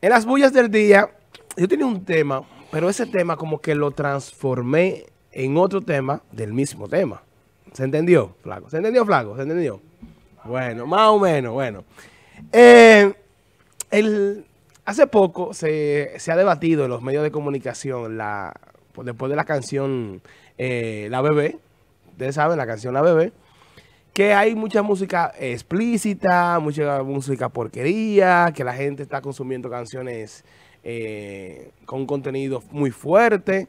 En las bullas del día, yo tenía un tema, pero ese tema como que lo transformé en otro tema del mismo tema. ¿Se entendió, Flaco? ¿Se entendió, Flaco? ¿Se entendió? Bueno, más o menos, bueno. Eh, el, hace poco se, se, ha debatido en los medios de comunicación, la, después de la canción eh, La Bebé, ustedes saben, la canción La Bebé, que hay mucha música explícita, mucha música porquería, que la gente está consumiendo canciones eh, con contenido muy fuerte.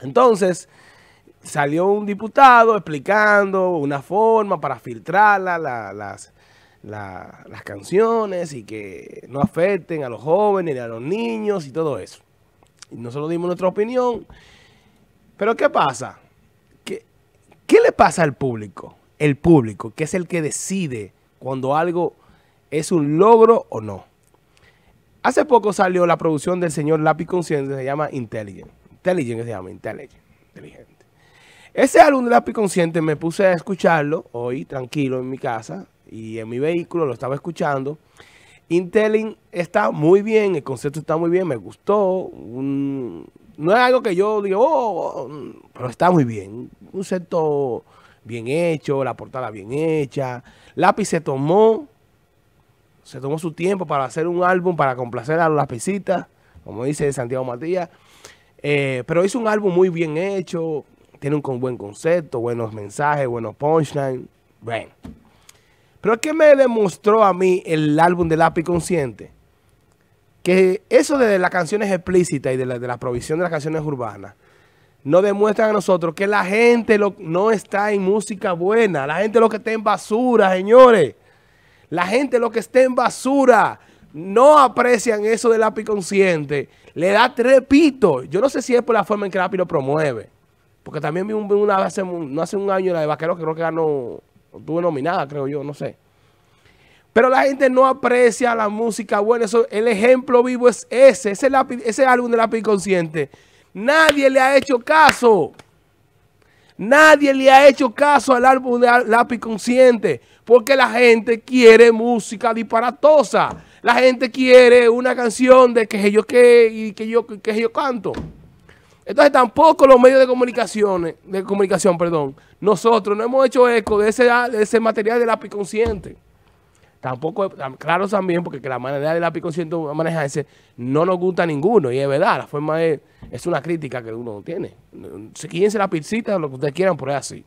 Entonces, salió un diputado explicando una forma para filtrar la, las, las canciones y que no afecten a los jóvenes ni a los niños y todo eso. Y nosotros dimos nuestra opinión. Pero ¿qué pasa? ¿Qué, ¿Qué le pasa al público? El público, que es el que decide cuando algo es un logro o no. Hace poco salió la producción del señor Lápiz Consciente, se llama Intelligent. Intelligent se llama, Intelligent, inteligente. Ese álbum de Lápiz Consciente me puse a escucharlo hoy, tranquilo, en mi casa, y en mi vehículo lo estaba escuchando. Intelligent está muy bien, el concepto está muy bien, me gustó. no es algo que yo digo, oh, oh, pero está muy bien. Un concepto bien hecho, la portada bien hecha. Lápiz se tomó, se tomó su tiempo para hacer un álbum para complacer a los lapicitas, como dice Santiago Matías. Eh, pero hizo un álbum muy bien hecho, tiene un buen concepto, buenos mensajes, buenos punchlines. Bueno. Pero ¿qué me demostró a mí el álbum de Lápiz Consciente? Que eso de las canciones explícitas y de la provisión de las canciones urbanas nos demuestran a nosotros que la gente no está en música buena. La gente lo que está en basura, señores. La gente lo que está en basura no aprecian eso del lápiz consciente. Le da trepito. Yo no sé si es por la forma en que el lápiz lo promueve. Porque también vi una hace, no hace un año la de Vaquero que creo que ganó, tuve nominada, creo yo, no sé. Pero la gente no aprecia la música buena. Eso, el ejemplo vivo es ese, ese, ese álbum de lápiz consciente Nadie le ha hecho caso. Nadie le ha hecho caso al álbum de Lápiz Consciente. Porque la gente quiere música disparatosa. La gente quiere una canción de que yo que y que yo que yo canto. Entonces tampoco los medios de comunicación, de comunicación, perdón, nosotros no hemos hecho eco de ese, de ese material de lápiz consciente. Tampoco, claro también, porque la manera de lápiz consciente manejarse no nos gusta a ninguno. Y es verdad, la forma es, es una crítica que uno tiene. Quídense la piscita, lo que ustedes quieran, por así.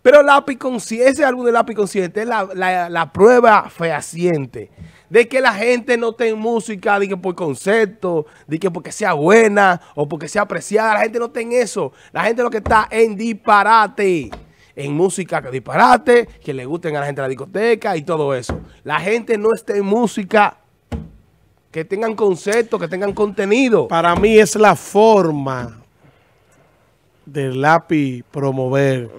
Pero consciente, ese álbum de lápiz consciente es la, prueba fehaciente de que la gente no tenga música de que por concepto, de que porque sea buena o porque sea apreciada. La gente no tenga eso. La gente lo que está en disparate en música que disparate, que le gusten a la gente de la discoteca y todo eso. La gente no está en música que tengan concepto, que tengan contenido. Para mí es la forma del lápiz promover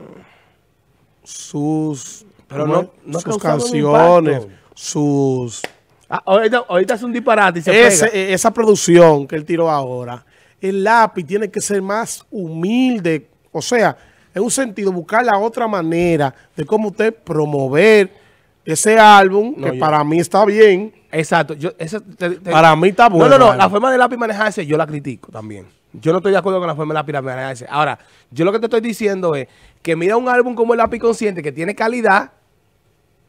sus, Pero no, sus canciones, sus... Ah, ahorita, es un disparate y se Esa producción que él tiró ahora, el lápiz tiene que ser más humilde, o sea en un sentido, buscar la otra manera de cómo usted promover ese álbum, que para mí está bien. Exacto. para mí está bueno. No, no, no. La forma de lápiz manejarse, yo la critico también. Yo no estoy de acuerdo con la forma de lápiz manejarse. Ahora, yo lo que te estoy diciendo es que mira un álbum como el lápiz consciente que tiene calidad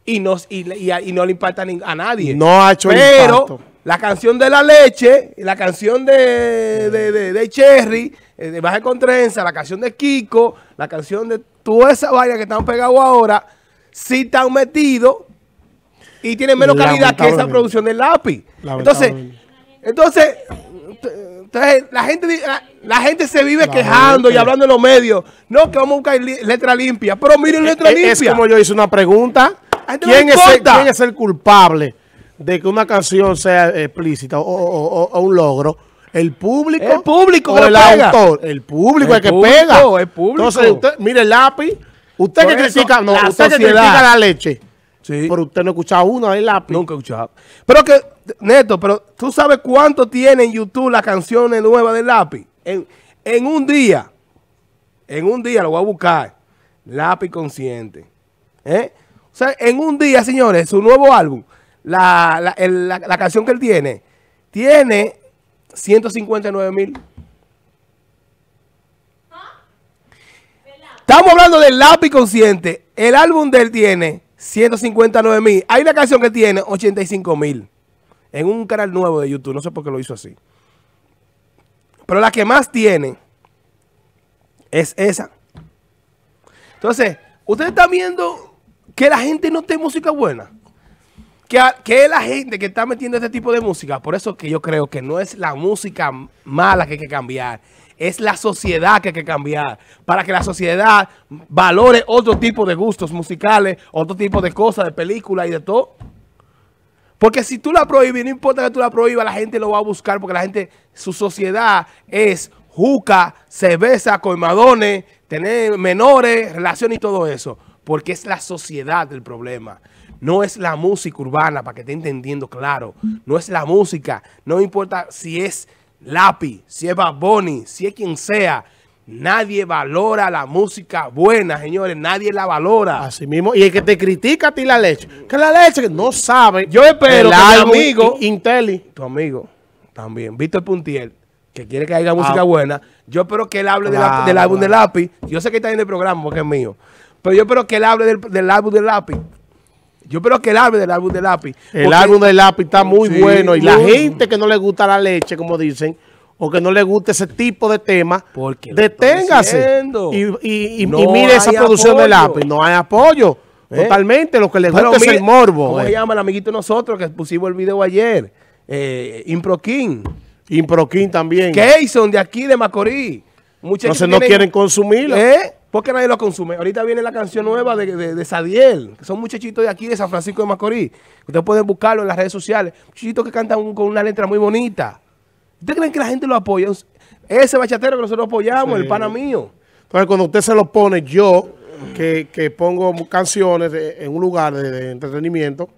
y no, y, no le impacta a nadie. No ha hecho Pero la canción de la leche, la canción de, de, de Cherry eh, de Baja Contrenza, la canción de Kiko, la canción de toda esa vaina que están pegados ahora, sí están metidos y tienen menos calidad que esa producción del lápiz. Entonces, entonces, la gente la, gente se vive quejando y hablando en los medios. No, que vamos a buscar letra limpia. Pero miren letra limpia. Es como yo hice una pregunta. ¿Quién, es el, ¿Quién es el culpable de que una canción sea explícita o un logro? El público. El público o el autor. El público el, que pega. El público. Entonces, usted, mire el lápiz. Usted que critica, no, la usted que critica la leche. Sí. Pero usted no ha escuchado uno del lápiz. Nunca he escuchado. Pero que, Neto, pero tú sabes cuánto tiene en YouTube las canciones nuevas del lápiz. En, en un día. En un día lo voy a buscar. Lápiz consciente. ¿Eh? O sea, en un día, señores, su nuevo álbum. la, la, el- la- la canción que él tiene, tiene 159 mil. Estamos hablando del lápiz consciente. El álbum de él tiene 159 mil. Hay una canción que tiene 85 mil. En un canal nuevo de YouTube. No sé por qué lo hizo así. Pero la que más tiene es esa. Entonces, ustedes están viendo que la gente no tiene música buena. Que, es la gente que está metiendo este tipo de música. Por eso que yo creo que no es la música mala que hay que cambiar. Es la sociedad que hay que cambiar. Para que la sociedad valore otro tipo de gustos musicales, otro tipo de cosas, de películas y de todo. Porque si tú la prohíbes, no importa que tú la prohíbas, la gente lo va a buscar porque la gente, su sociedad es juca, cerveza, colmadones, tener menores, relaciones y todo eso. Porque es la sociedad el problema. No es la música urbana, para que esté entendiendo claro. No es la música. No importa si es Lápiz, si es Bad Bunny, si es quien sea. Nadie valora la música buena, señores. Nadie la valora. Así mismo. Y el que te critica a ti la leche. Que la leche que no sabe. Yo espero el que mi amigo- I- Inteli. tu amigo también, Víctor Puntiel, que quiere que haya música Ah. buena, yo espero que él hable de la- Claro, del álbum de lápiz. Yo sé que está en el programa porque es mío, pero yo espero que él hable del, del álbum de lápiz. Yo espero que él hable del álbum de lápiz. El álbum de lápiz está muy Sí, bueno. Y la gente que no le gusta la leche, como dicen, o que no le gusta ese tipo de tema, Porque deténgase. Y, y- y- No y mire esa producción de lápiz. No hay apoyo. ¿Eh? Totalmente. Lo que le gusta es el morbo. ¿Cómo eh. se llama el amiguito de nosotros que pusimos el video ayer? Eh, Impro King. Improquín también. Keyson de aquí de Macorís. Entonces no tienen- quieren consumirlo. ¿Eh? ¿Por qué nadie lo consume? Ahorita viene la canción nueva de, de, de Sadiel, que son muchachitos de aquí, de San Francisco de Macorís. Ustedes pueden buscarlo en las redes sociales. Muchachitos que cantan un- con una letra muy bonita. ¿Ustedes creen que la gente lo apoya? Ese bachatero que nosotros apoyamos, Sí. el pana mío. Entonces, cuando usted se lo pone, yo, que, que pongo canciones de- en un lugar de, entretenimiento,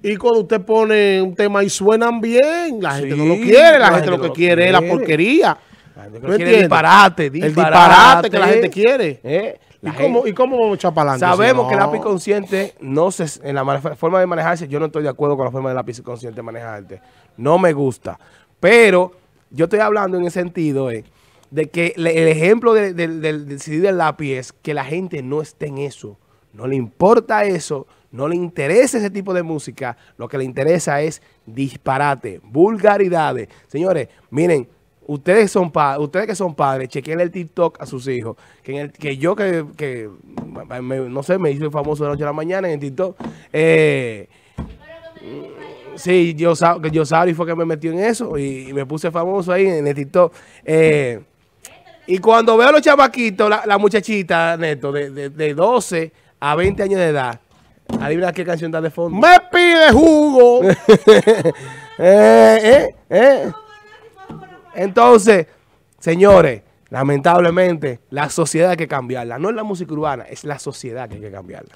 y cuando usted pone un tema y suenan bien, la gente no lo quiere, la, la gente, gente lo que quiere es la porquería. La gente ¿No quiere entiendes? disparate, El disparate. que la gente quiere. ¿Eh? ¿Y cómo, ¿Y cómo? Sabemos que el lápiz consciente no se, en la forma de manejarse, yo no estoy de acuerdo con la forma del lápiz consciente manejarte. No me gusta. Pero yo estoy hablando en el sentido eh, de que le- el ejemplo de- del- del, del del lápiz es que la gente no esté en eso. No le importa eso, no le interesa ese tipo de música. Lo que le interesa es disparate, vulgaridades. Señores, miren, ustedes son pa- ustedes que son padres, chequen el TikTok a sus hijos. Que, en el, que yo que, que me- no sé, me hice famoso de la noche a la mañana en el TikTok. Eh, sí, yo, que yo Sari fue que me metió en eso y, y me puse famoso ahí en el TikTok. Eh, y cuando veo a los chamaquitos, la, la muchachita, Neto, de, de, de 12 a 20 años de edad, adivina qué canción está de fondo. Me pide jugo. Eh, eh, eh. Entonces, señores, lamentablemente, la sociedad hay que cambiarla. No es la música urbana, es la sociedad que hay que cambiarla.